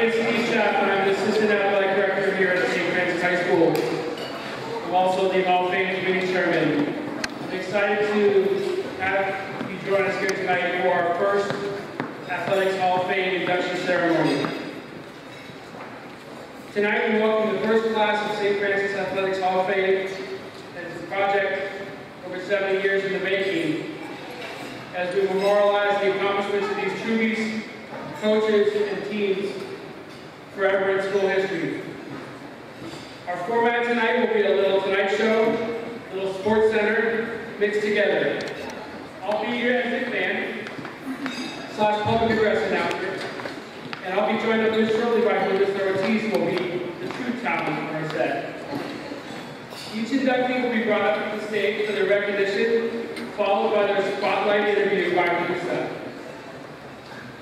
name is Steve. I'm the assistant athletic director here at St. Francis High School. I'm also the Hall of Fame committee chairman. I'm excited to have you join us here tonight for our first Athletics Hall of Fame induction ceremony. Tonight, we welcome the first class of St. Francis Athletics Hall of Fame. It's a project over 70 years in the making as we memorialize the accomplishments of these troopies, coaches, and teams forever in school history. Our format tonight will be a little Tonight Show, a little Sports Center mixed together. I'll be as a fan slash public address announcer, and I'll be joined up here shortly by Mr. Ortiz, who will be the true talent of our set. Each inductee will be brought up to the stage for their recognition, followed by their spotlight interview by Musa.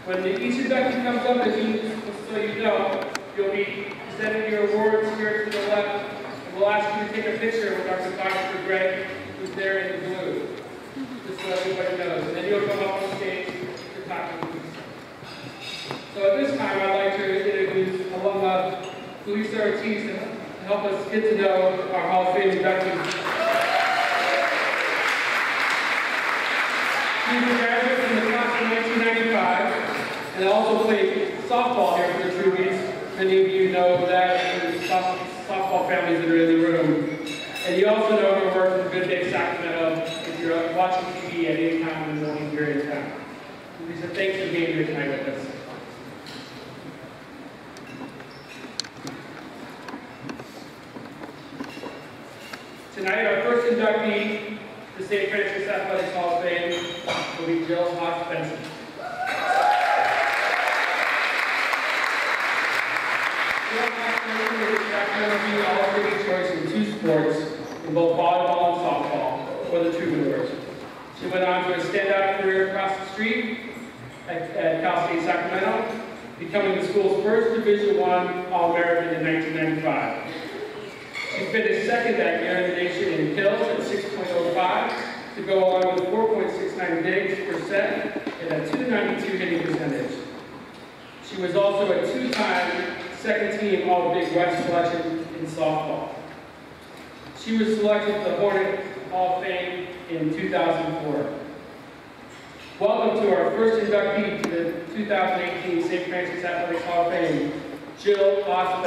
When the, each inductee comes up, you, so you know, you'll be presenting your awards here to the left, and we'll ask you to take a picture with our photographer Greg, who's there in the blue, just so everybody knows. And then you'll come up on stage to talk to Musa. So at this time, I'd like to introduce alumna Luisa Ortiz to help us get to know our Hall of Fame inductees. She's a graduate from the class of 1995 and also played softball here for the Troopies. Many of you know that softball families that are in the room. And you also know her work from Good Day Sacramento if you're watching TV at any time in the morning here in town. Thanks for being here tonight with us. Tonight, our first inductee to St. Francis Athletics Hall of Fame will be Jill Haas Benson. Jill Haas Benson is a Sacramento All-City choice in two sports, in both volleyball and softball, for the Troubadours. She went on to a standout career across the street at, at Cal State Sacramento, becoming the school's first Division I All-American in 1995. She finished second that year in the nation in kills at 6.05 to go along with 4.69 digs per set and a 292 hitting percentage. She was also a two-time second team All Big West selection in softball. She was selected to the Hornet Hall of Fame in 2004. Welcome to our first inductee to the 2018 St. Francis Athletics Hall of Fame, Jill Haas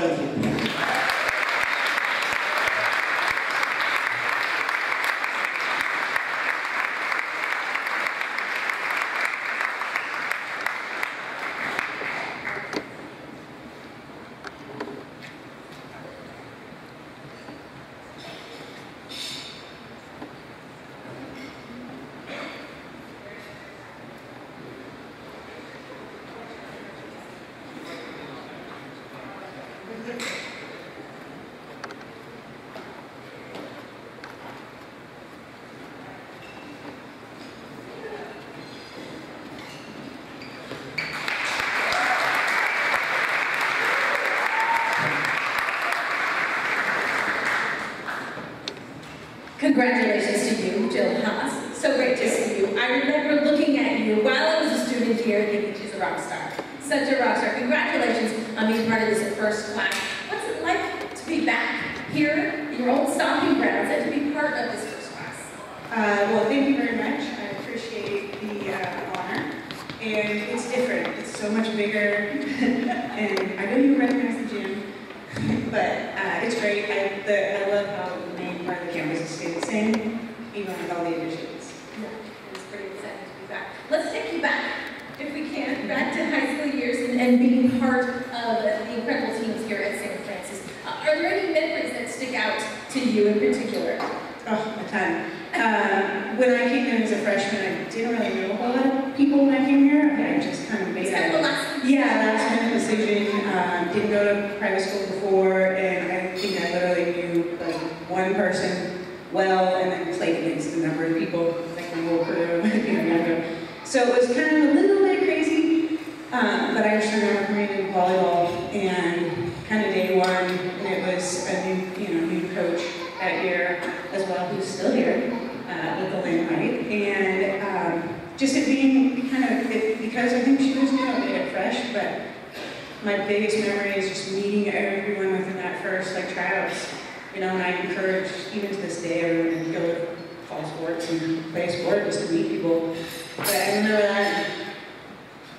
know, and I encourage, even to this day, everyone to go fall sports and play sport just to meet people. But I remember that.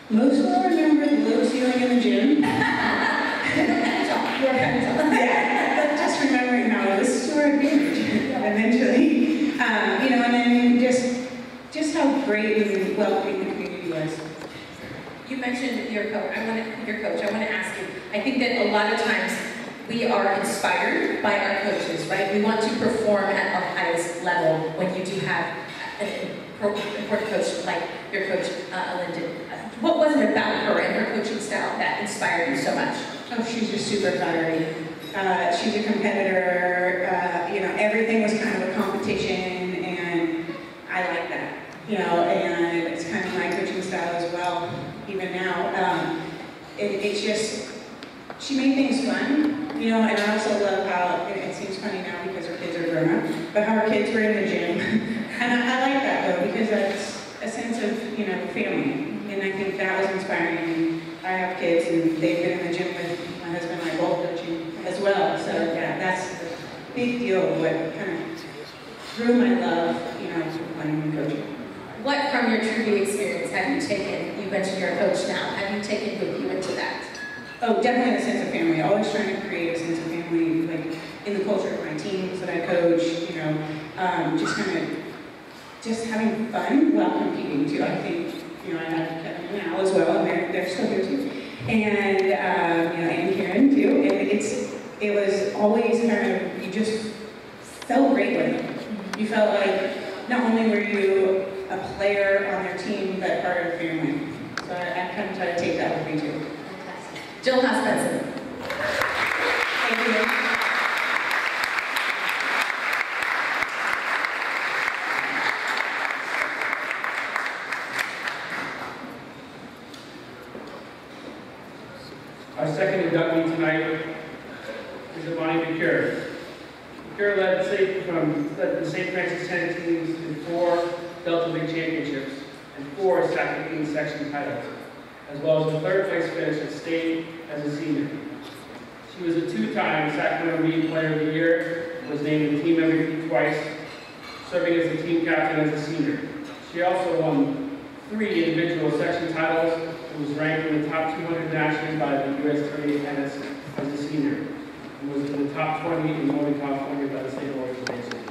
Most of all remember the low ceiling in the gym. yeah, but just remembering how this is to our advantage eventually. Um, you know, and then just just how great and welcoming the community was. You mentioned your coach. I want to, your coach. I want to ask you. I think that a lot of times we are inspired by our coaches, right? We want to perform at our highest level when you do have an important coach like your coach, uh, Linden. What was it about her and her coaching style that inspired you so much? Oh, she's just super fiery. Uh, she's a competitor. Uh, you know, everything was kind of a competition, and I like that. You know, and it's kind of my coaching style as well, even now. Um, it, it's just, she made things fun, you know, and I also love how, it, seems funny now because her kids are grown up, but how her kids were in the gym. and I, I like that though, because that's a sense of, you know, family. And I think that was inspiring. I have kids and they've been in the gym with my husband and I both coaching as well. So yeah, that's a big deal of what kind of drew my love, you know, to playing and coaching. What from your Truby experience have you taken? You mentioned you're a coach now. Have you taken with you into that? Oh, definitely a sense of family. Always trying to create a sense of family, like in the culture of my teams that I coach. You know, um, just kind of just having fun while competing too. I think you know I have Kevin now as well, and they're they're still here too, and um, you know and Karen too. And it's it was always kind of you just felt great with them. You felt like not only were you a player on their team, but part of their family. So I, I kind of try to take that with me too. Jill Haas Thank you. Our second inductee tonight is Emani Decquir. Decquir led St. from led the St. Francis 10 teams to four Delta League championships and four Sacramento section titles, as well as a third place finish at state as a senior. She was a two-time Sacramento Bee Player of the Year, was named the team MVP twice, serving as the team captain as a senior. She also won three individual section titles and was ranked in the top 200 nationally by the USTA tennis as a senior, and was in the top 20 in Northern California by the state organization.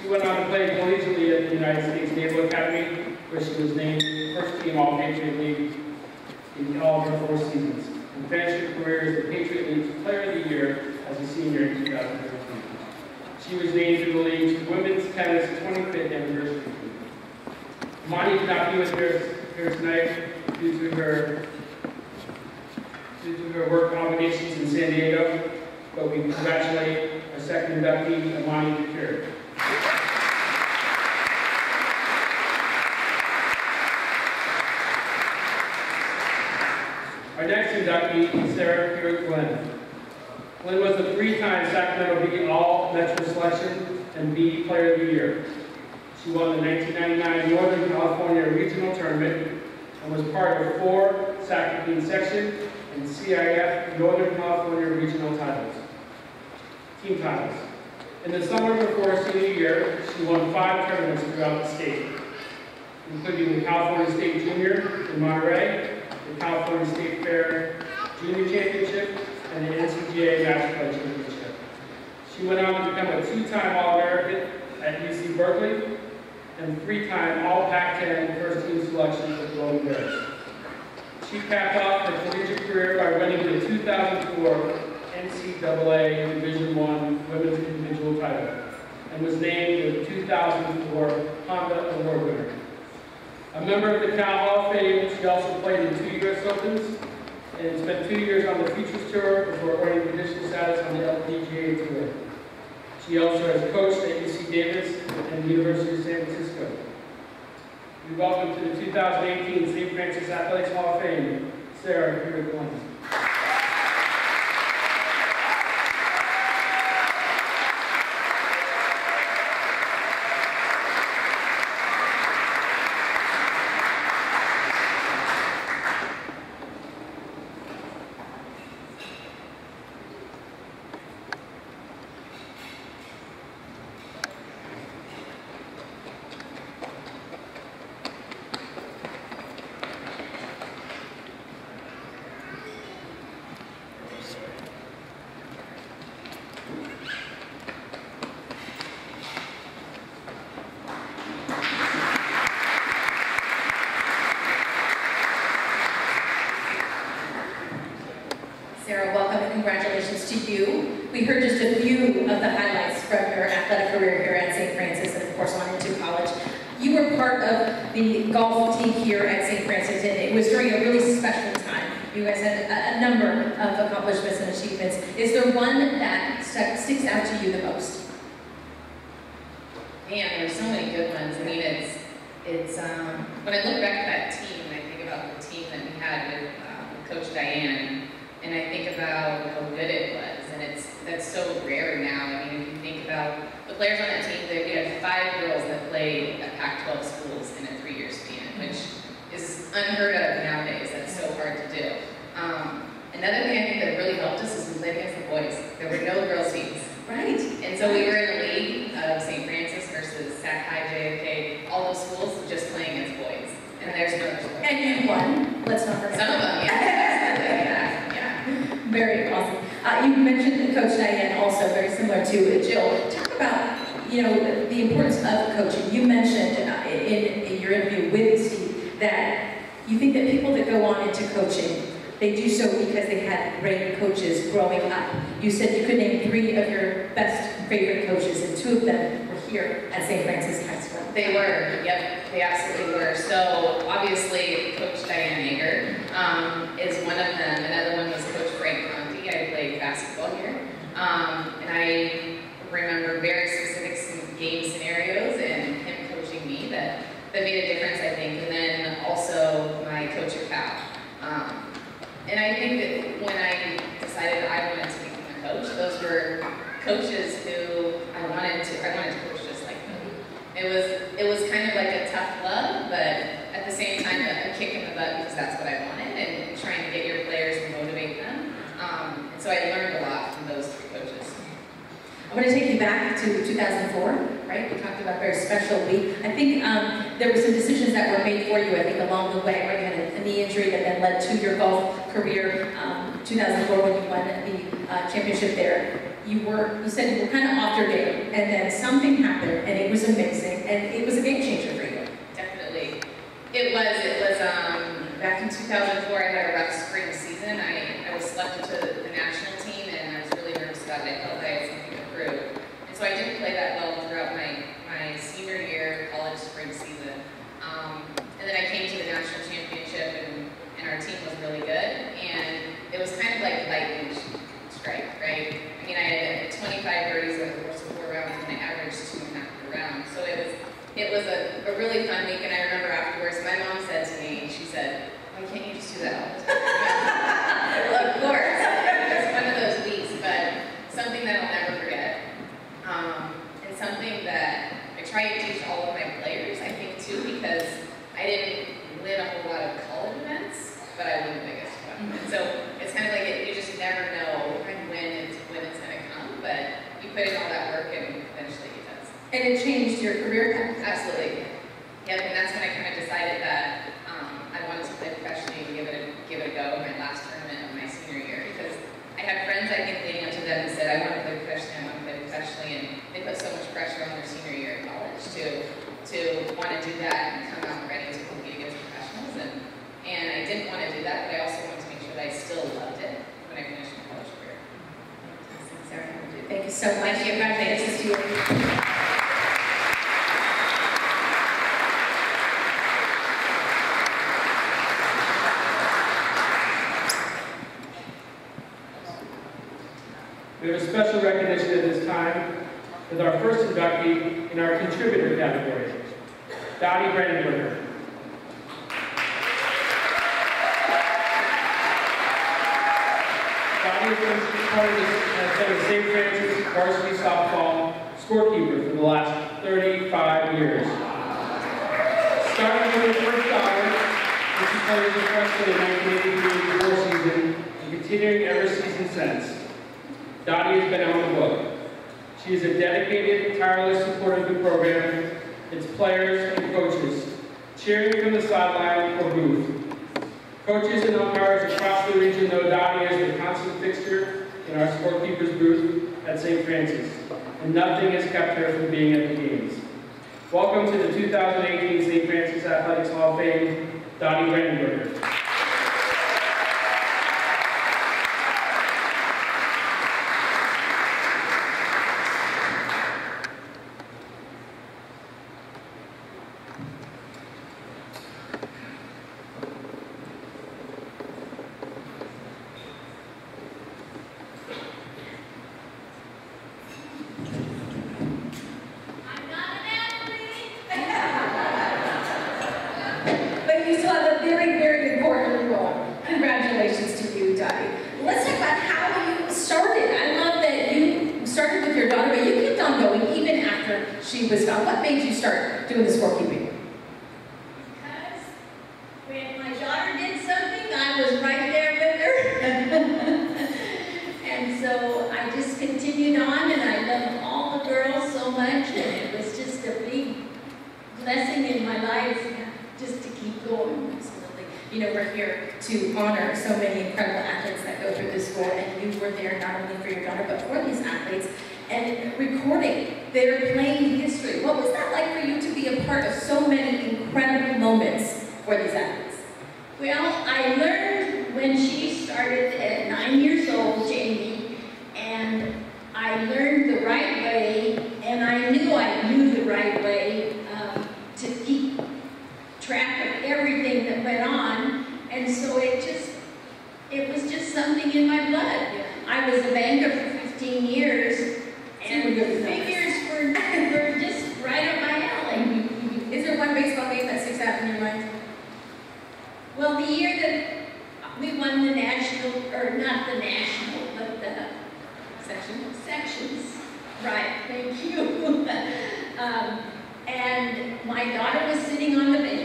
She went on to play collegiately at the United States Naval Academy, where she was named first team All-Patriot League in all of her four seasons, and finished her career as the Patriot League's Player of the Year as a senior in 2013. She was named to the league's Women's Tennis 25th Anniversary. Monty could not be with us here tonight due to her due to her work obligations in San Diego, but we congratulate our second inductee, Emani Decquir. Our next inductee is Sarah Huarte Glynn. Glenn was a three-time Sacramento Bee All-Metro Selection and Bee Player of the Year. She won the 1999 Northern California Regional Tournament and was part of four Sacramento section and CIF Northern California Regional titles, team titles. In the summer before senior year, she won five tournaments throughout the state, including the California State Junior in Monterey, the California State Fair Junior Championship, and the NCGA Play Championship. She went on to become a two-time All-American at UC Berkeley and three-time All-Pac-10 first-team selection the Golden Bears. She capped off her collegiate career by winning the 2004 NCAA Division I Women's Individual title and was named the 2004 Honda Award winner. A member of the Cal Hall of Fame, she also played in two U.S. Opens and spent two years on the Futures Tour before earning conditional status on the LPGA Tour. She also has coached at UC Davis and the University of San Francisco. We welcome to the 2018 St. Francis Athletics Hall of Fame, Sarah Huarte Glynn. Sarah, welcome and congratulations to you. We heard just a few of the highlights from your athletic career here at St. Francis and of course on into college. You were part of the golf team here at St. Francis and it was during a really special time. You guys had a, number of accomplishments and achievements. Is there one that sticks out to you the most? Man, there's so many good ones. I mean, it's, it's, um, when I look back at that team, I think about the team that we had with, um, Coach Diane, and I think about how good it was, and it's, that's so rare now. I mean, if you think about the players on that team, that we had five girls that played at Pac-12 schools in a three-year span, which is unheard of nowadays. That's so hard to do. Um, another thing I think that really helped us is we played against the boys. There were no girls teams. Right. And so we were in the league of St. Francis versus Sac High, JFK, all those schools just playing against boys. And there's no girls. And you won, let's not forget. Some of them, yeah. yeah, yeah. Very awesome. Uh, you mentioned Coach Diane also, very similar to Jill. About, you know, the importance of coaching. You mentioned uh, in, in your interview with Steve that you think that people that go on into coaching, they do so because they had great coaches growing up. You said you could name three of your best favorite coaches, and two of them were here at St. Francis High School. They were, yep, they absolutely were. So obviously, Coach Diane Aguer um, is one of them. Another one was Coach Frank Conti. I played basketball here. Um, and I remember very specific game scenarios and him coaching me that, that made a difference, I think. And then also my coach at Cal. Um, and I think that when I decided I wanted to become a coach, those were coaches who I wanted to, I wanted to coach just like them. It was, it was kind of like a tough love, but at the same time, a, a kick in the butt because that's what I wanted and trying to get your players and motivate them. Um, and so I learned a lot from those three coaches. I to take you back to 2004, right? We talked about a very special week. I think um, there were some decisions that were made for you, I think, along the way, where you had a, knee injury that then led to your golf career. Um, 2004, when you won the uh, championship there, you were, you said you were kind of off your game, and then something happened, and it was amazing, and it was a game changer for you. Definitely. It was, it was, um, back in 2004, I had a rough spring season. I, I was selected to the national team and I was really nervous about it I had something to prove. And so I didn't play that well throughout my, my senior year, college spring season. Um, and then I came to the national championship and, and our team was really good. And it was kind of like lightning strike, right? I mean, I had 25 birdies over the course of four rounds and I averaged two and a half per round. So it was it was a, a really fun week, and I remember afterwards, my mom said to me, she said, why can't you just do that all the time? Across the region know Dotty as the constant fixture in our scorekeeper's booth at St. Francis, and nothing has kept her from being at the games. Welcome to the 2018 St. Francis Athletics Hall of Fame, Dotty Brandenburger. was found. What made you start doing the scorekeeping? Because when my daughter did something, I was right there with her. and so I just continued on, and I love all the girls so much, and it was just a big blessing in my life just to keep going. Absolutely. You know, we're here to honor so many incredible athletes that go through this school, and you were there not only for your daughter, but for these athletes, and recording their playing history. What was that like for you to be a part of so many incredible moments for these athletes? Well, I learned when she started at nine years old, Jamie, and I learned the right way, and I knew I knew the right way um, to keep track of everything that went on, and so it just, it was just something in my blood. I was a banker for 15 years, and the figures were, were just right up my alley. Is there one baseball game that sticks out in your mind? Well, the year that we won the national, or not the national, but the Section. sections. Right, thank you. Um, and my daughter was sitting on the bench,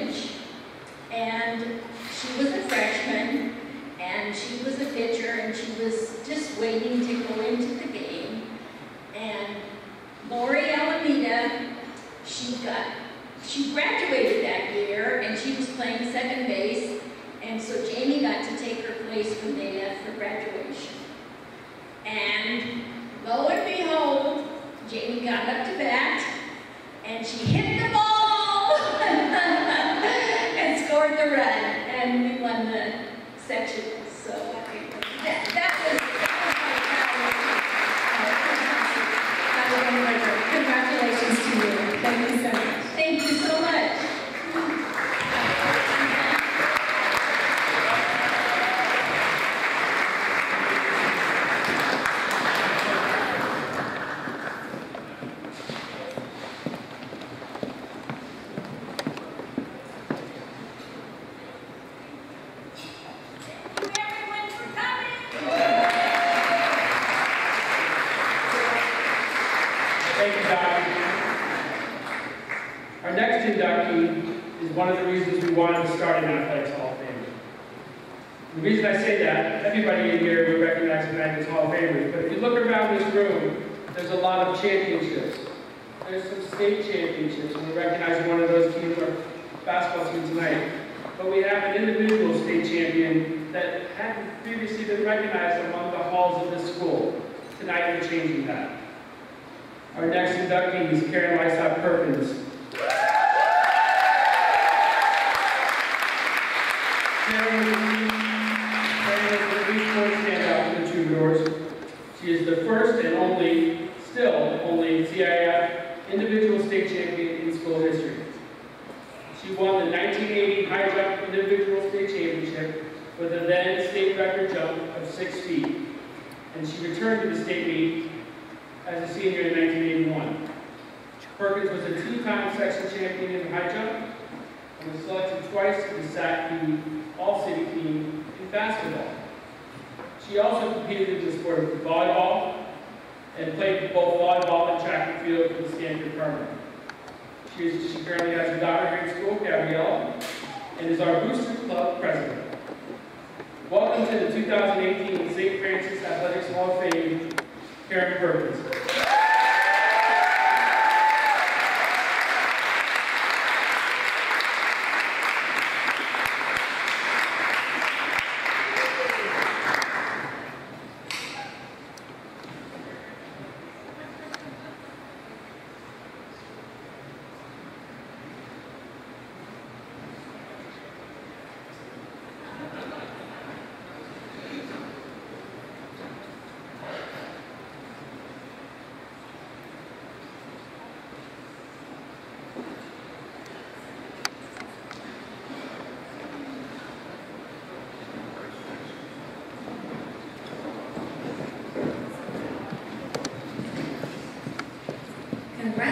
and she was a freshman, and she was a pitcher, and she was just waiting to go into the game. And Lori Alameda, she got, she graduated that year, and she was playing second base, and so Jamie got to take her place when they left for graduation. And lo and behold, Jamie got up to bat, and she hit the ball scored the run, and we won the section. So that, that was, That was my uh, Congratulations to you. Thank you so much. thank you so much. Thank you everyone for coming. Thank you, Doctor. Our next inductee is one of the reasons we wanted to start an Athletics Hall of Fame. The reason I say that, everybody in here would recognize the Athletics Hall of Famers, but if you look around this room, there's a lot of championships. There's some state championships, and we recognize one of those teams, our basketball team tonight. But we have an individual state champion that hadn't previously been recognized among the halls of this school. Tonight, we're changing that. Our next inductee is Karen Lysaght Perkins. Karen was the- Karen was the East Point standout for the Troubadours. She is the first and only, still only CIF individual state champion in school history. She won the 1980 high jump individual state championship with a then state record jump of six feet. And she returned to the state meet as a senior in 1981. Perkins was a two-time section champion in high jump and was selected twice to the SAC All-City team in basketball. She also competed in the sport of volleyball and played both volleyball and track and field for the Stanford Department. She, is, she currently has a daughter here in school, Gabrielle, and is our Booster Club president. Welcome to the 2018 St. Francis Athletics Hall of Fame, Karen Perkins.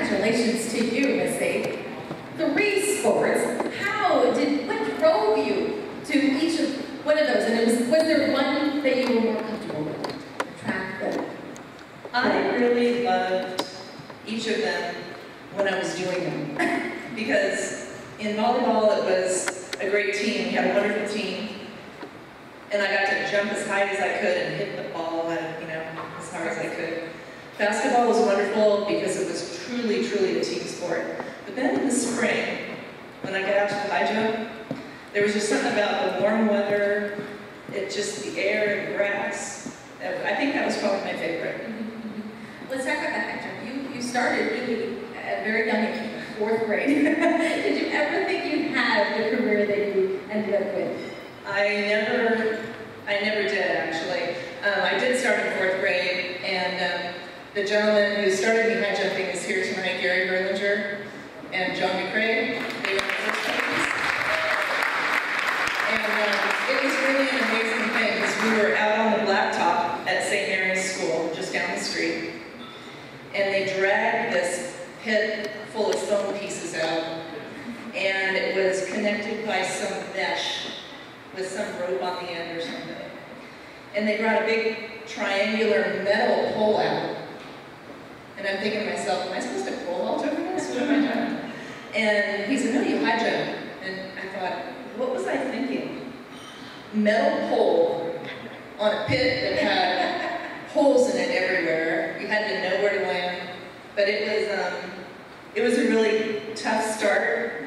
Congratulations to you, Miss A. Three sports. How did, what drove you to each of, one of those? And it was, was there one that you were more comfortable with? Track, the, I really loved each of them when I was doing them. Because in volleyball, it was a great team, we had a wonderful team. And I got to jump as high as I could and hit the ball, at, you know, as hard as I could. Basketball was wonderful because it was truly, truly a team sport. But then in the spring, when I got out to the high jump, there was just something about the warm weather, it just, the air and grass. that- I think that was probably my favorite. Let's talk about the high jump. You, you started really at a very young age, fourth grade. Did you ever think you'd have the career that you ended up with? I never, I never did actually. Um, I did start in fourth grade, and um, the gentleman who started me high jumping is here tonight, Gary Berlinger and John McCrae. They were the first students. And um, it was really an amazing thing because we were out on the blacktop at St. Mary's School, just down the street, and they dragged this pit full of foam pieces out, and it was connected by some mesh with some rope on the end or something. And they brought a big triangular metal pole out. And I'm thinking to myself, am I supposed to pole vault over this? What am I doing? And he said, no, you high jump. And I thought, what was I thinking? Metal pole on a pit that had holes in it everywhere. You had to know where to land. But it was, um, it was a really tough start,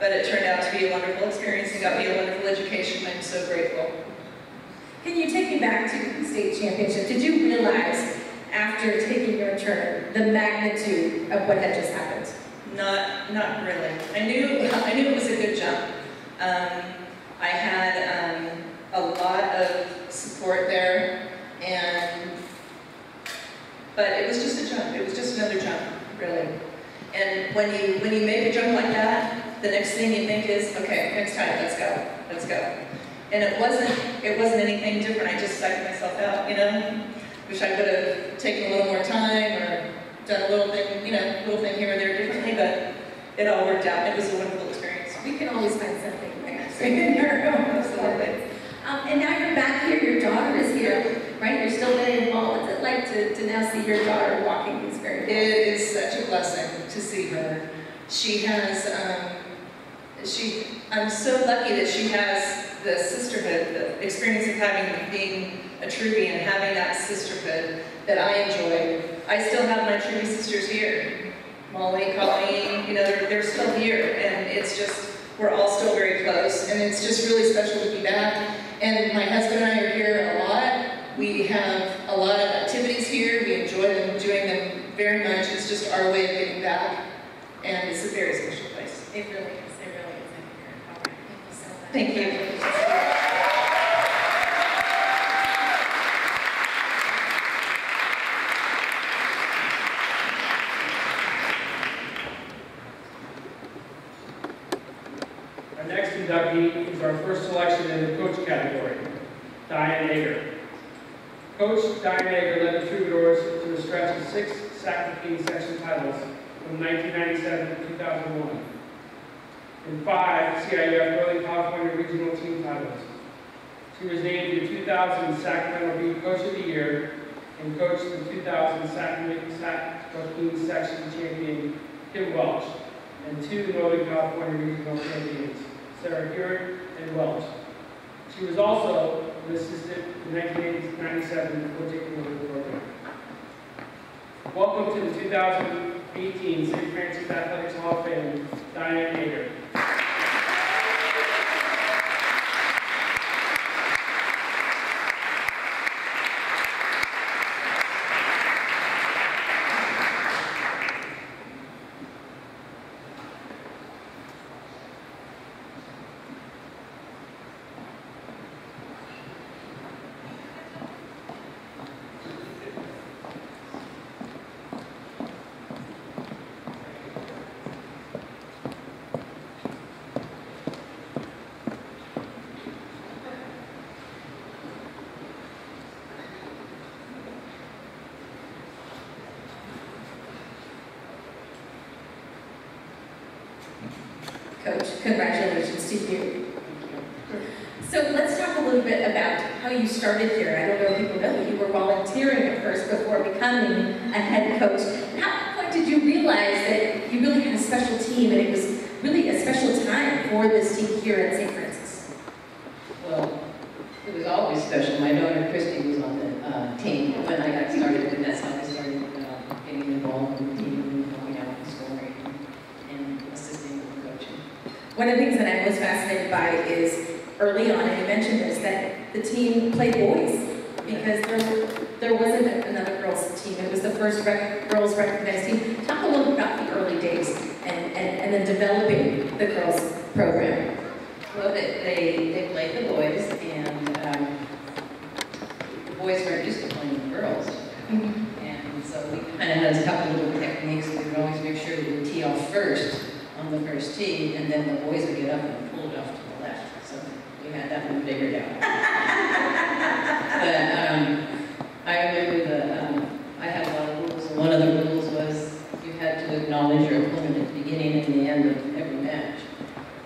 but it turned out to be a wonderful experience and got me a wonderful education. I'm so grateful. Can you take me back to the state championship? Did you realize after taking your turn the magnitude of what had just happened? Not, not really. I knew, I knew it was a good jump. Um, I had um, a lot of support there, and but it was just a jump. It was just another jump, really. And when you when you make a jump like that, the next thing you think is, okay, next time, let's go, let's go. And it wasn't it wasn't anything different. I just psyched myself out, you know. Wish I would have taken a little more time or done a little thing, you know, little thing here or there differently, but it all worked out. It was a wonderful experience. We can always find something. Absolutely. Um, and now you're back here, your daughter is here, right? You're still getting involved. What's it like to, to now see your daughter walking these very It is such a blessing to see her. She has, um, she, I'm so lucky that she has the sisterhood, the experience of having, being a Truby and having that sisterhood that I enjoy. I still have my Truby sisters here. Molly, Colleen, you know, they're, they're still here and it's just, we're all still very close and it's just really special to be back. And my husband and I are here a lot. We have a lot of activities here. We enjoy them, doing them very much. It's just our way of giving back and it's a very special place. It really is. Thank you. Our next inductee is our first selection in the coach category, Diane Aguer. Coach Diane Aguer led the Troubadours to a stretch of six Sacramento section titles from 1997 to 2001, and five CIF Northern California regional team titles. She was named the 2000 Sacramento Bee Coach of the Year and coached the 2000 Sacramento Sacramento section champion Kim Welch and two Northern California regional champions, Sarah Huarte and Welch. She was also an assistant in 1997 coaching over the program. Welcome to the 2018 St. Francis Athletics Hall of Fame, Diane Aguer. Coach, congratulations to you. So let's talk a little bit about how you started here. I don't know if people know, you were volunteering at first before becoming a head coach. At what point did you realize that you really had a special team, and it was really a special time for this team here at St. Francis. Well, it was always special. My daughter Christy was on the uh, team when I got started, and that's how I started uh, getting involved in the team and helping out with scoring and assisting with coaching. One of the things that I was fascinated by is early on, and you mentioned this, that the team played boys because there, there wasn't another girls team. It was the first rec, girls recognized team. Talk a little bit about the early days and, and, and then developing the girls program. Well, they, they, they played the boys, and um, the boys weren't used to playing the girls. And so we kind of had a couple of little techniques. We would always make sure we would tee off first on the first tee, and then the boys would get up and pull it off to the left. So we had that one figured out. but um, I remember the, um, I had a lot of rules, and one of the rules was you had to acknowledge your opponent at the beginning and the end of every match.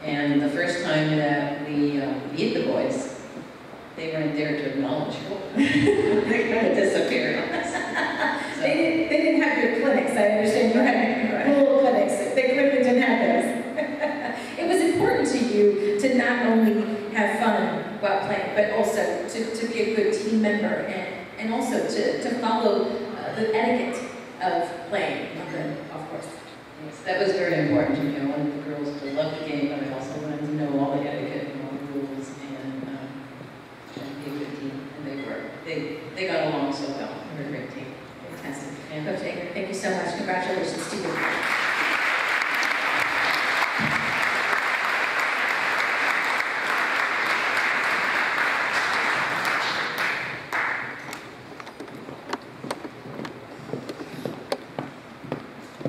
And the first time that we uh, beat the boys, they weren't there to acknowledge. they kind of disappeared on us. They So, didn't, they didn't have your clinics, I understand you had little clinics, they clearly didn't have those. It was important to you to not only have fun while playing, but also to, to be a good team member and, and also to, to follow uh, the etiquette of playing on the golf course. yes, that was very important to me. I wanted the girls to love the game, but I also wanted to know all the etiquette and all the rules and um, and be a good team. And they were. They, they got along so well. They were a great team. Fantastic. And Coach Aguer, thank you so much, congratulations to you.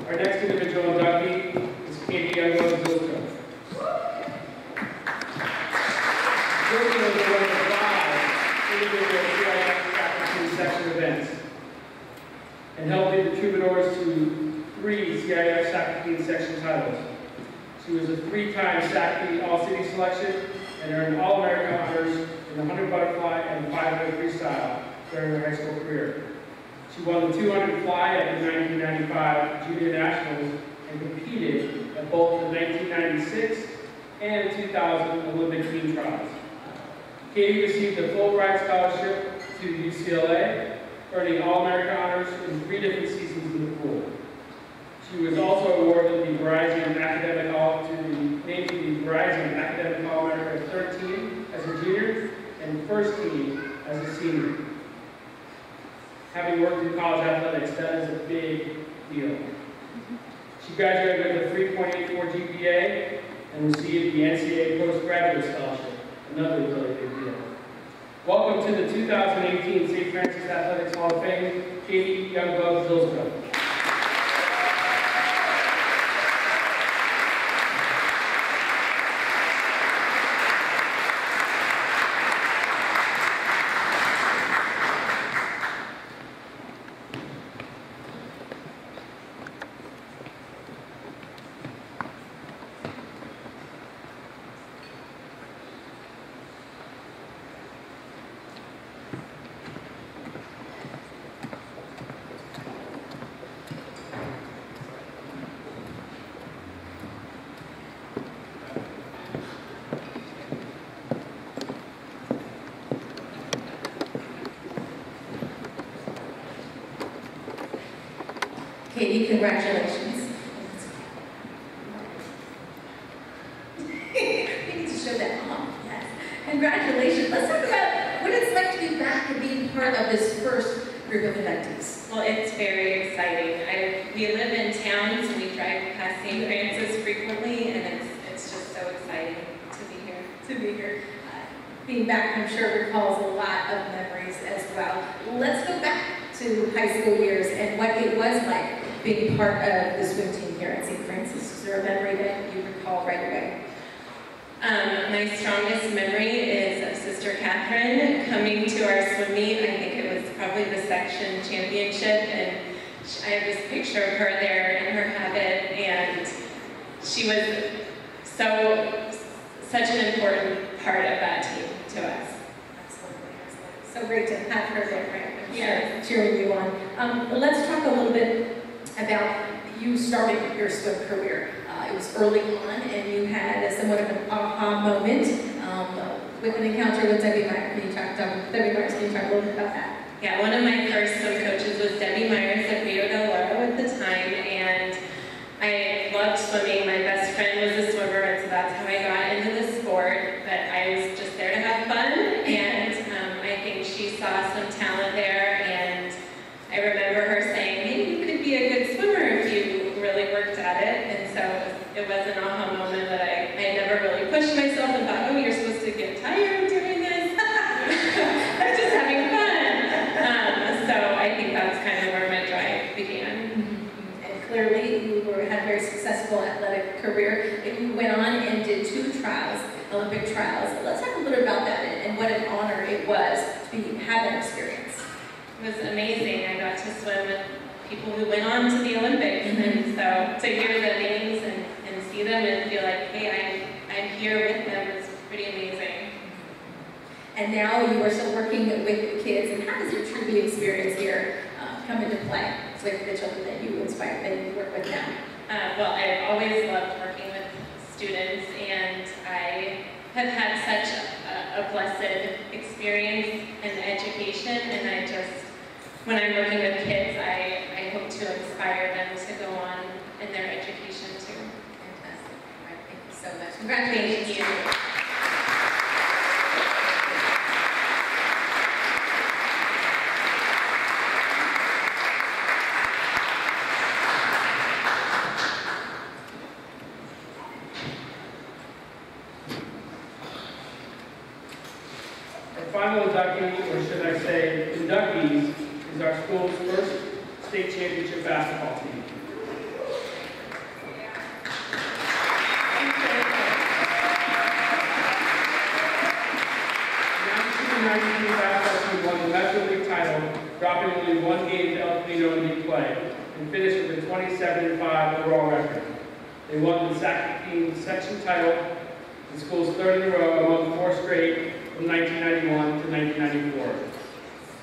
Our next individual inductee is Katie Younglove Zylstra. Zylstra was one of the five individual CIF Sac-Joaquin section events and helped lead the Troubadours to three CIF Sac-Joaquin section titles. She was a three-time SACP All-City selection and earned All-America honors in the 100 butterfly and 500 freestyle during her high school career. She won the 200 fly at the 1995 Junior Nationals and competed at both the 1996 and 2000 Olympic team trials. Katie received a Fulbright scholarship to UCLA, earning All-America honors in three different seasons in the pool. She was also awarded the Verizon Academic All to the named to the Verizon Academic All-America third team as a junior and first team as a senior having worked in college athletics, that is a big deal. She graduated with a 3.84 GPA and received the NCAA postgraduate scholarship, another really big deal. Welcome to the 2018 St. Francis Athletics Hall of Fame, Katie Younglove Zylstra. Katie, congratulations. We need to show that off, yes. Congratulations. Let's talk about what it's like to be back and being part of this first group of inductees. Well, it's very exciting. I, we live in town, so we drive past St. Francis frequently, and it's, it's just so exciting to be here. to be here. Uh, Being back, I'm sure recalls a lot of memories as well. Let's go back to high school years and what it was like being part of the swim team here at St. Francis. Is there a memory that you recall right away? Um, my strongest memory is of Sister Catherine coming to our swim meet. I think it was probably the section championship, and I have this picture of her there in her habit, and she was so, such an important part of that team to us. So great to have her there, right? I'm sure, Yeah. cheering you on. Um, let's talk a little bit about you starting your swim career. Uh, it was early on, and you had a somewhat of an aha moment um, with an encounter with Debbie Myers. Can you talk, talk, Debbie Myers, can you talk a little bit about that? Yeah, one of my first swim coaches was Debbie Myers at Rio del Oro at the time, and I loved swimming. My best friend was a swimmer, and so that's how I got into the sport. But I was just there to have fun, and um, I think she saw some talent there, and I remember her saying, maybe you could be a good swimmer if you really worked at it. And so it was an aha moment that I, I never really pushed myself and thought, oh, you're supposed to get tired doing this. I was just having fun. Um, so I think that's kind of where my drive began. And clearly, you were, had a very successful athletic career. And you went on and did two trials, Olympic trials. Let's talk a little about that and, what an honor it was to be, have that experience. It was amazing. I got to swim with people who went on to the Olympics. And so to hear the names and, and see them and feel like, hey, I'm, I'm here with them is pretty amazing. And now you are still working with the kids. And how does your Truby experience here uh, come into play with the children that you inspire and work with now? Uh, well, I've always loved working with students, and I have had such a, blessed experience and education, and I just, when I'm working with kids, I, I hope to inspire them to go on in their education too. Fantastic. All right, thank you so much. Congratulations. Thank you. Our final inductee, or should I say inductees, is our school's first state championship basketball team. The 1993 basketball team won the Metro League title, dropping only one game to El Camino in league play, and finished with a 27-5 overall record. They won the Sac-Joaquin section title, the school's third in a row among four straight from 1991 to 1994.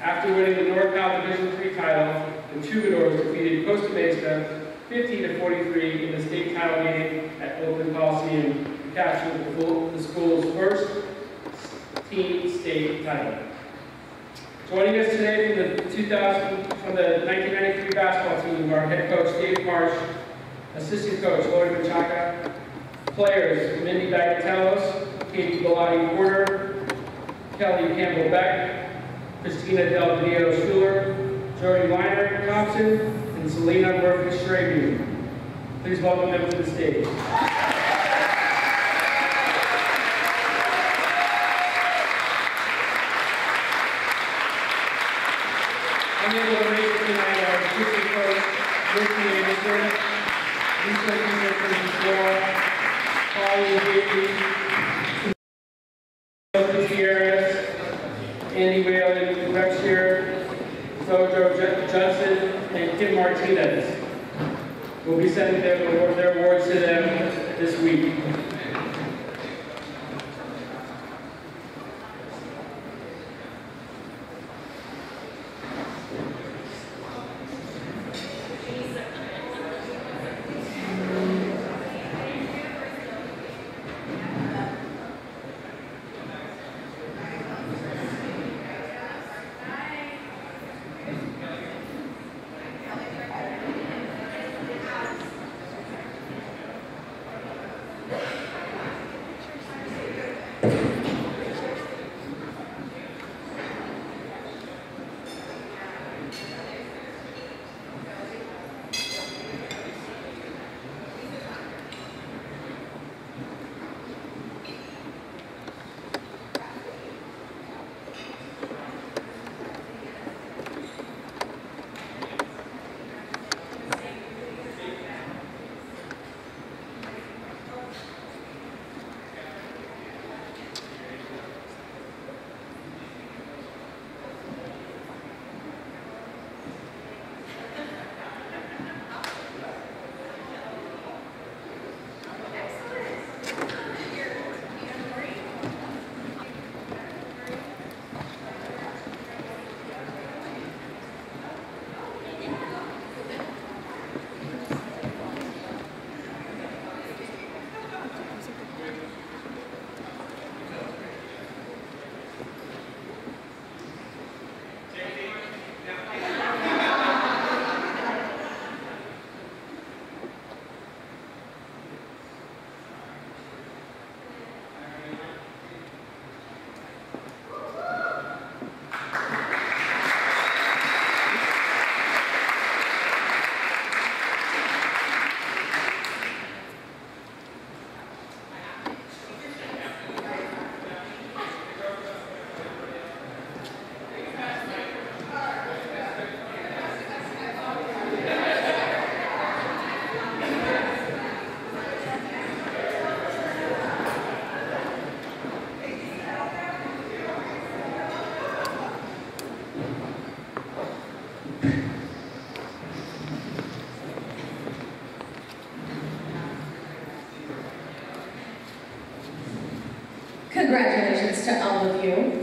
After winning the NorCal Division III title, the Troubadours defeated Costa Mesa 50 to 43 in the state title game at Oakland Coliseum to capture the, full, the school's first team state title. Joining us today from the 2000 from the 1993 basketball team are head coach Dave Marsh, assistant coach Lori Machaca, players Mindy Bagatellos, Katie Bellotti Porter, Kelly Campbell Beck, Christina Del Dio Schuler, Jody Weiner Thompson, and Selena Murphy Straby. Please welcome them to the stage. Unable to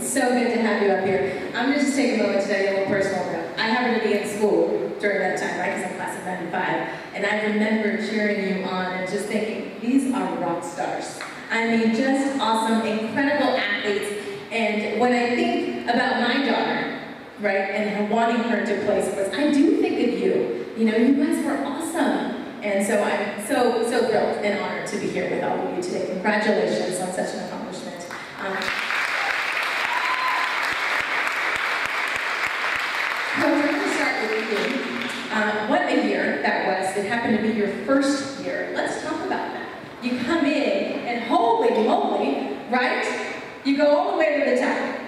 so good to have you up here. I'm gonna just take a moment to tell you a little personal note. I happened to be in school during that time, right, because I'm class of 95, and I remember cheering you on and just thinking, these are rock stars. I mean, just awesome, incredible athletes, and when I think about my daughter, right, and wanting her to play sports, I do think of you. You know, you guys were awesome. And so I'm so, so thrilled and honored to be here with all of you today. Congratulations on such an accomplishment. Um, So we're going to start with Uh, what a year that was. It happened to be your first year. Let's talk about that. You come in and holy moly, right? You go all the way to the top.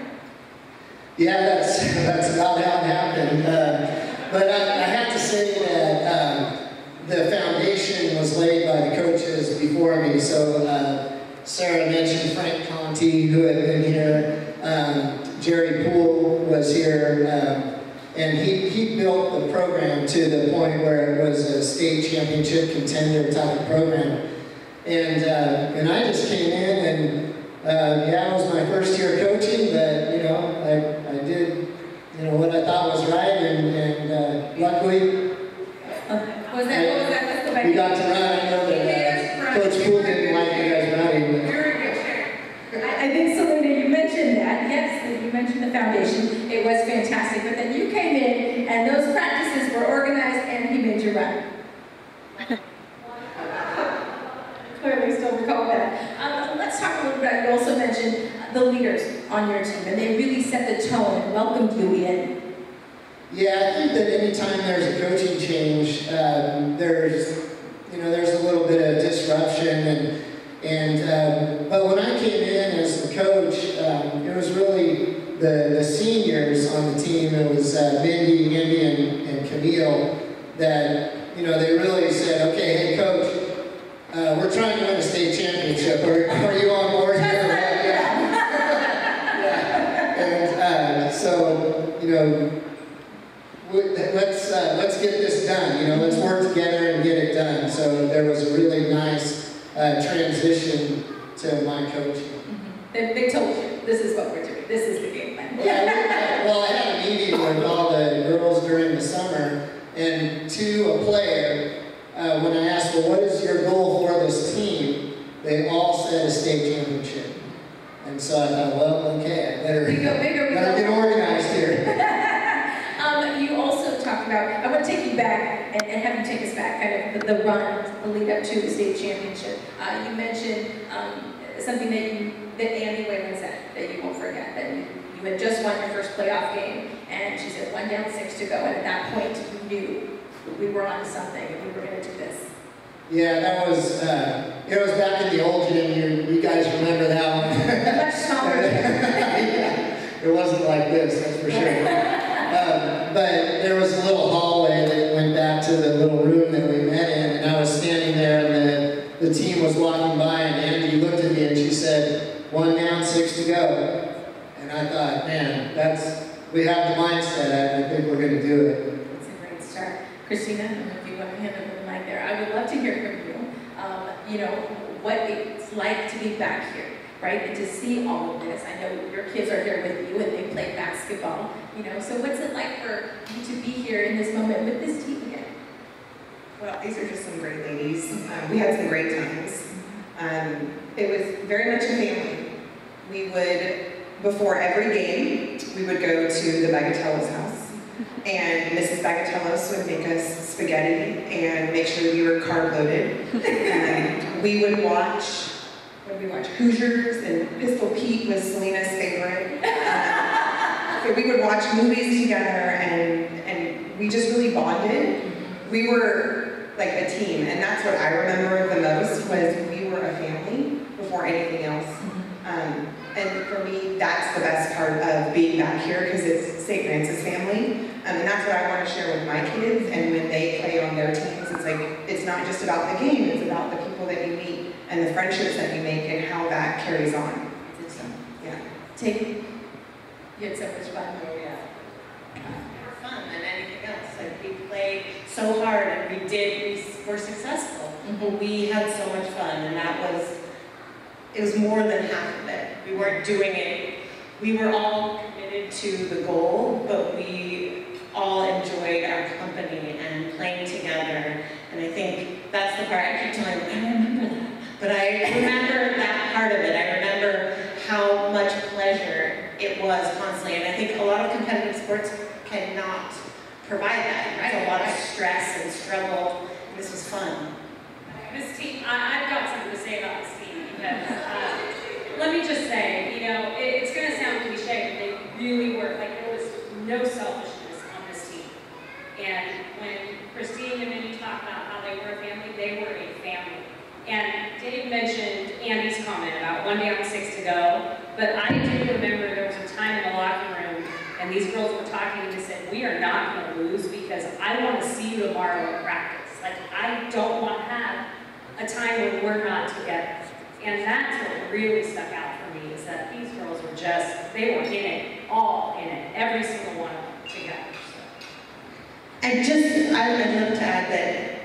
Yeah, that's, that's about how it happened. Uh, but I, I have to say that um, the foundation was laid by the coaches before me. So uh, Sarah mentioned Frank Conti, who had been here. Um, Jerry Poole was here. Um, and he, he built the program to the point where it was a state championship contender type of program. And, uh, and I just came in and uh, yeah, it was my first year coaching, but you know, I, I did, you know, what I thought was right, and, and uh, luckily was that? What was that? Let's go back. we got to run. I know that uh, Coach Poole didn't like you guys running, but You're in good shape. I I think, Selena, you mentioned that, yes, you mentioned the foundation, it was fantastic, but then you came in and those practices were organized and he made you run. Clearly still recall that. Um, let's talk a little bit, you also mentioned the leaders on your team, and they really set the tone and welcomed you in. Yeah, I think that anytime there's a coaching change, um, there's, you know, there's a little bit of disruption and, and, um, but when I came in as the coach, um, it was really the, the seniors on the team, it was uh, Mindy, Indy, and, and Camille, that, you know, they really said, okay, hey, coach, uh, we're trying to win a state championship. Are, are you on board here? Yeah. yeah. And uh, so, you know, let's uh, let's get this done. You know, let's work together and get it done. So there was a really nice uh, transition to my coaching. They, they told you, this is what we're doing, this is the game plan. Well, I, well, I had a meeting with all the girls during the summer, and to a player, uh, when I asked, well, what is your goal for this team? They all said a state championship. And so I thought, well, okay, I better, We go bigger, we better go get organized here. Um, you also talked about, I want to take you back and, and have you take us back, kind of the, the run, the lead up to the state championship. Uh, you mentioned um, something that you, that Andy Whalen said, that you won't forget, that you, you had just won your first playoff game, and she said, one down, six to go, and at that point, you knew we were on something, and we were going to do this. Yeah, that was, uh, it was back in the old gym, you, you guys remember that one? Much smaller. Yeah, It wasn't like this, that's for sure. Um, but there was a little hallway that went back to the little room that we met in, and I was standing there, and the, the team was walking by, and Andy looked at me and she said, one down, six to go. And I thought, man, that's, we have the mindset, I, I think we're gonna do it. It's a great start. Christina, I don't if you want to hand over the there. I would love to hear from you. Um, you know, what it's like to be back here, right? And to see all of this. I know your kids are here with you and they play basketball, you know. So what's it like for you to be here in this moment with this team again? Well, these are just some great ladies. Um, we had some great times. Um, it was very much a family. We would, before every game, we would go to the Bagatello's house. And Mrs. Bagatellos would make us spaghetti and make sure we were carb loaded. We would watch, what did we watch? Hoosiers and Pistol Pete was Selena's favorite. So we would watch movies together and, and we just really bonded. We were like a team, and that's what I remember the most was we were a family before anything else. Um, and for me, that's the best part of being back here because it's St. Francis family. Um, and that's what I want to share with my kids. And when they play on their teams, it's like, it's not just about the game, it's about the people that you meet and the friendships that you make and how that carries on. So, yeah. Take, you had so much fun. more fun than anything else. Like we played so hard and we did, we were successful. But we had so much fun and that was, it was more than half of it. We weren't doing it we were all committed to the goal, but we all enjoyed our company and playing together. And I think that's the part I keep telling I remember that. But I remember that part of it. I remember how much pleasure it was constantly. And I think a lot of competitive sports cannot provide that. It's a lot of stress and struggle. This was fun. This team, I, I've got something to say about this team because, uh, let me just say, you know, it, it's gonna sound cliche, but they really were, like, there was no team. And when Christine and Minnie talked about how they were a family, they were a family. And Dave mentioned Andy's comment about one down, six to go, but I do remember there was a time in the locker room, and these girls were talking, and they said, we are not gonna lose because I wanna see you tomorrow at practice. Like, I don't wanna have a time when we're not together. And that's what really stuck out for me, is that these girls were just, they were in it, all in it, every single one of them together. And just, I- I'd love to add that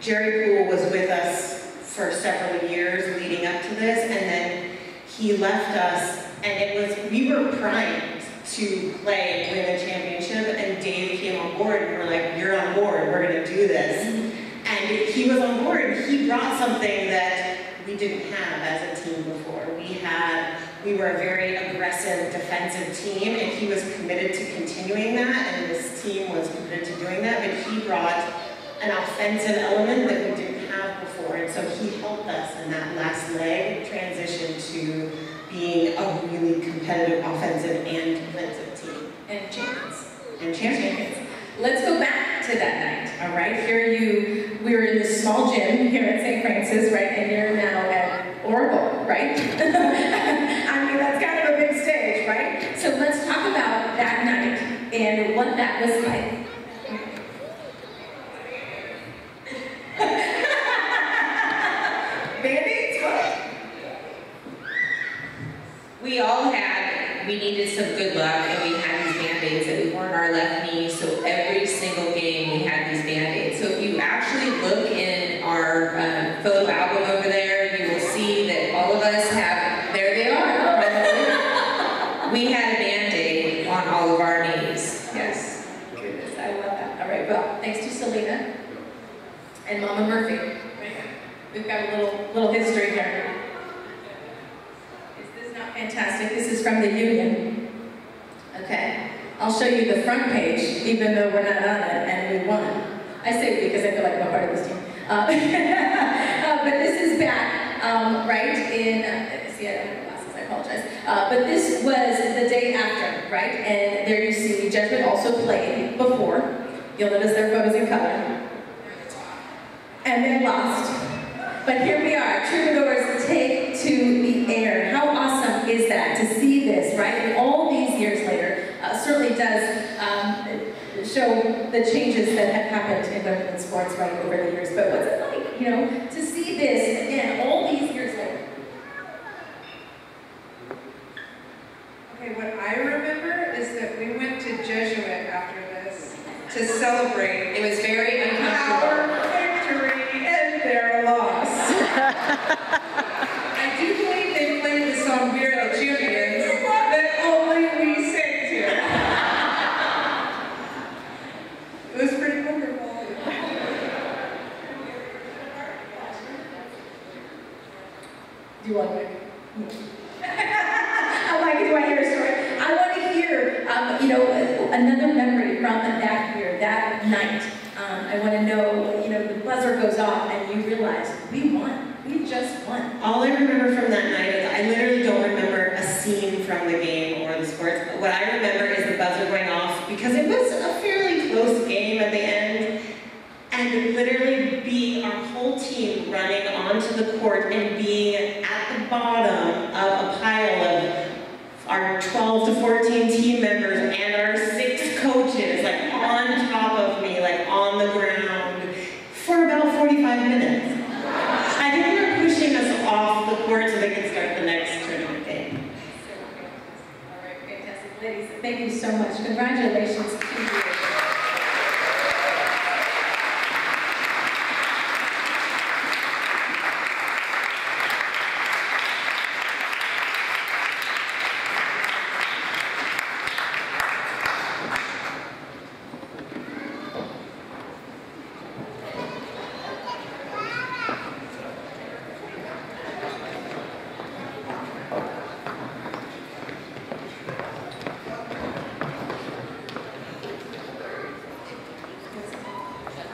Jerry Poole was with us for several years leading up to this, and then he left us, and it was, we were primed to play win a championship, and Dave came on board, and we're like, you're on board, we're gonna do this. And he was on board, he brought something that we didn't have as a team before. We had, we were a very aggressive defensive team, and he was committed to continuing that, and this team was committed to doing that, but he brought an offensive element that we didn't have before, and so he helped us in that last leg transition to being a really competitive offensive and defensive team. And champions. And champions. Let's go back to that night, all right? Here you, we were in this small gym here at St. Francis, right? And you're now at Oracle, right? I mean, that's kind of a big stage, right? So let's talk about that what that was like. We all had, we needed some good luck, and we had these Band-Aids that we wore on our left knee, so every single game we had these Band-Aids. So if you actually look in our uh, photo album over there, you will see that all of us have, there they are. presently. We had a Band-Aid on all of our knees, yes. Goodness, I love that. All right, well, thanks to Selena and Mama Murphy. We've got a little, little history here. Is this not fantastic? This is from the Union. Okay, I'll show you the front page, even though we're not on it, and we won. I say we because I feel like I'm a part of this team. Uh, uh, but this is back, um, right, in, uh, see, I don't have glasses, I apologize. Uh, but this was the day after, right? And there you see Judgment also played before. You'll notice their photos in color. And they lost. But here we are, troubadours take to the air. How awesome is that to see this, right? And all these years later, uh, certainly does um, show the changes that have happened in women's sports right over the years. But what's it like, you know, to see this again all these years later? Okay, what I remember is that we went to Jesuit after this to celebrate It was very uncomfortable. our victory and their loss. I do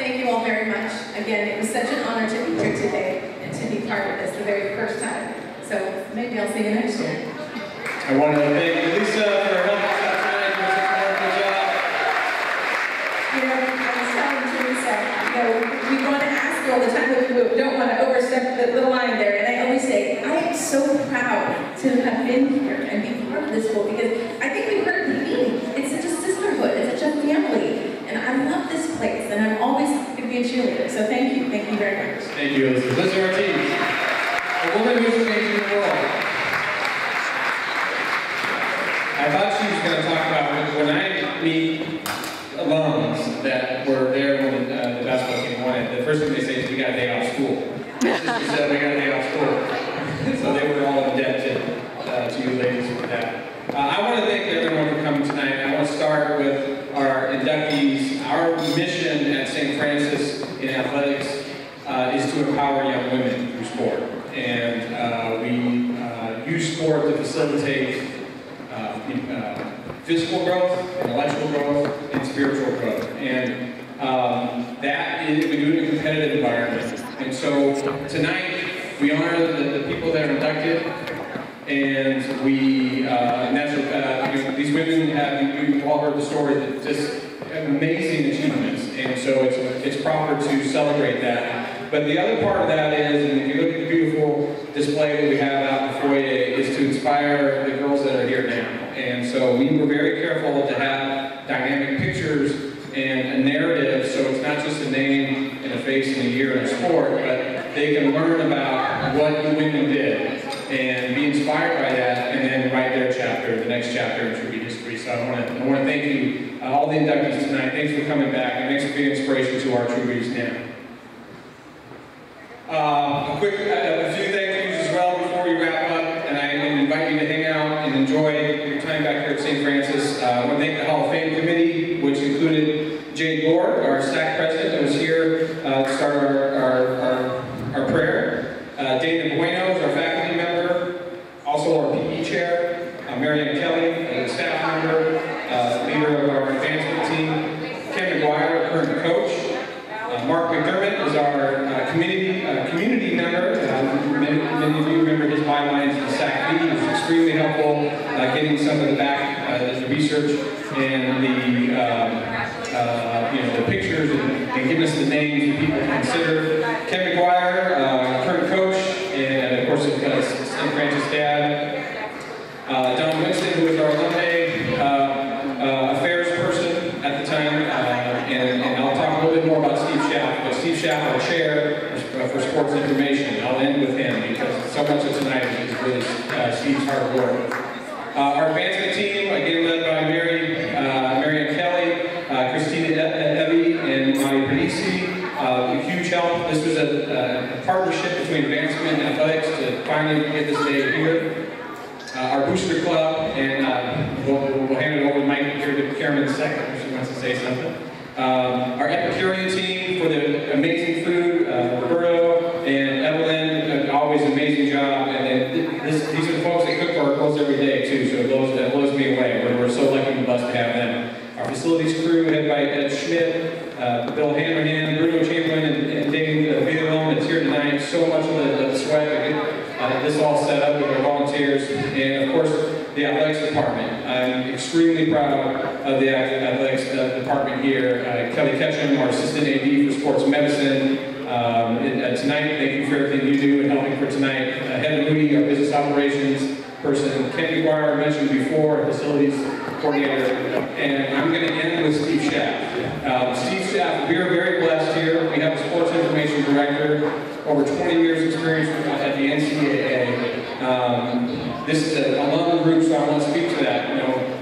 thank you all very much. Again, it was such an honor to be here today and to be part of this the very first time. So maybe I'll see you next year. I want to thank Lisa for helping us out tonight, doing such a wonderful job. You know, I was telling Teresa, you know, we want to ask her all the time, but we don't want to overstep the, the line there. And I always say, I am so proud to have been here and be part of this school because I think we heard in the meeting, it's such a sisterhood, it's such a family. And I love this place, and I'm always going to be a cheerleader. So thank you, thank you very much. Thank you, Elizabeth. Liz Ortiz, a woman who's changing the world. I thought she was going to talk about when- when I meet alums that were there when uh, the basketball team won it, the first thing they say is, we got a day off school. She said, we got a day off school. So they were all indebted uh, to you ladies for that. Uh, I want to thank everyone for coming tonight. I want to start with our inductees. Our mission at St. Francis in athletics uh, is to empower young women through sport. And uh, we uh, use sport to facilitate uh, uh, physical growth, intellectual growth, and spiritual growth. And um, that is, we do it in a competitive environment. And so tonight, we honor the, the people that are inducted, and we, uh, and that's, uh, these women have, you've all heard the story, that just amazing achievements, and so it's, it's proper to celebrate that. But the other part of that is, and if you look at the beautiful display that we have out in the foyer, is to inspire the girls that are here now. And so we were very careful to have dynamic pictures and a narrative, so it's not just a name and a face and a year in sport, but they can learn about what the women did and be inspired by that, and then write their chapter, the next chapter in Tribute History. So I want to I want to thank you, uh, all the inductees tonight. Thanks for coming back, and to our tributes now. Uh, a quick, a, a few thank yous as well before we wrap up, and I invite you to hang out and enjoy your time back here at St. Francis. Uh, I want to thank the Hall of Fame Committee, which included Jane Gore, our SAC president, that was here uh, to start our, our, our, our prayer. Uh, Dana Bueno is our faculty member, also our PE chair. Uh, Marianne Kelly, a staff member, uh, leader of our advancement team. Ken McGuire, our current coach. Uh, Mark McDermott is our uh, community uh, community member. Uh, many, many of you remember his bylines in SAC He was extremely helpful uh, getting some of the back, uh, the research and the um, uh, you know the pictures and, and giving us the names of people to consider. Ken McGuire, uh, current coach, and of course uh, St. Francis dad. Uh, Don Winston, who was our alumni uh, uh, affairs person at the time, uh, and, and I'll talk a little bit more about Steve Shaff, but Steve Shaff, our chair uh, for sports information, I'll end with him because so much of tonight is really uh, Steve's hard work. Uh, our advancement team, again led by Mary, uh, Marianne Kelly, uh, Christina E- Evie, and Maya Panisi. Uh, a huge help. This was a, a partnership between advancement and athletics to finally get this day here uh, our booster club, and uh, we'll, we'll hand it over to Mike here to Karen in a second if she wants to say something. Um, our Epicurean team for the amazing food, uh, Roberto and Evelyn, uh, always amazing job. And then this, these are the folks that cook for our girls every day too, so it blows, that blows me away. We're, we're so lucky and blessed to have them. Our facilities crew, headed by Ed Schmidt, uh, Bill Hanrahan, Bruno Chamberlain, and, and Dave uh, Villalone that's here tonight. So much of the, the sweat to get uh, this all set up with our volunteers, and of course the athletics department. I'm extremely proud of the ath- athletics uh, department here. Uh, Kelly Ketchum, our assistant AD for sports medicine. Um, and, uh, tonight, thank you for everything you do and helping for tonight. Uh, Heather Moody, our business operations person. Ken McGuire, mentioned before, facilities coordinator. And I'm going to end with Steve Shaff. Um, Steve Shaff, we are very blessed here. We have a sports information director, over 20 years experience at the NCAA. Um, this is an alumni group, so I want to speak to that. You know,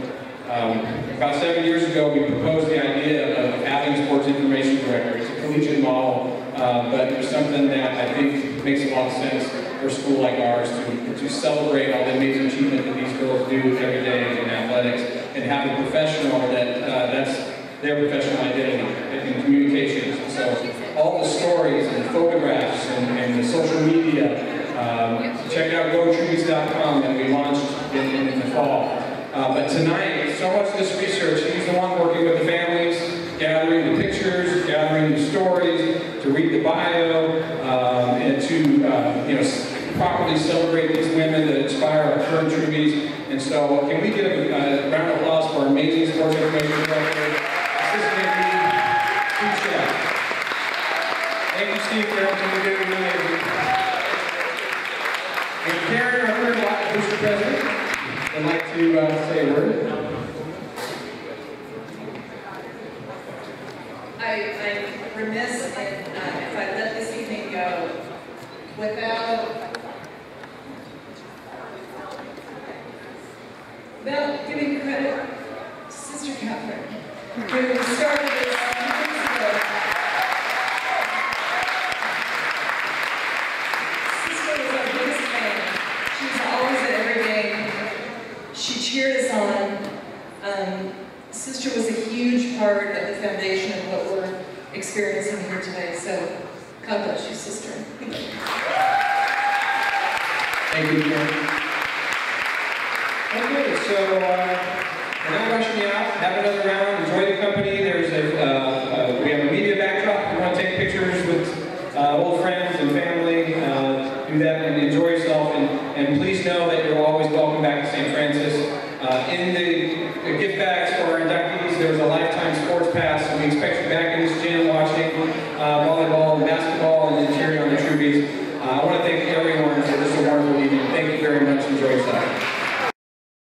um, about seven years ago, we proposed the idea of having a sports information director. It's a collegiate model, uh, but it was something that I think makes a lot of sense for a school like ours to, to celebrate all the amazing achievement that these girls do every day in athletics and have a professional that uh, that's their professional identity in communications. So all the stories and photographs and, and the social media, um, check out GoTrees.com that we launched in, in the fall. Uh, but tonight, so much of this research, he's the one working with the families, gathering the pictures, gathering the stories, to read the bio, we celebrate these women that inspire our current troops, And so uh, can we give a, a round of applause for our amazing sports information director, Assistant Thank you, Steve, for everything you do tonight. And Karen, our to vice president, would like to uh, say a word. I, I'm remiss uh, if I let this evening go without Deus.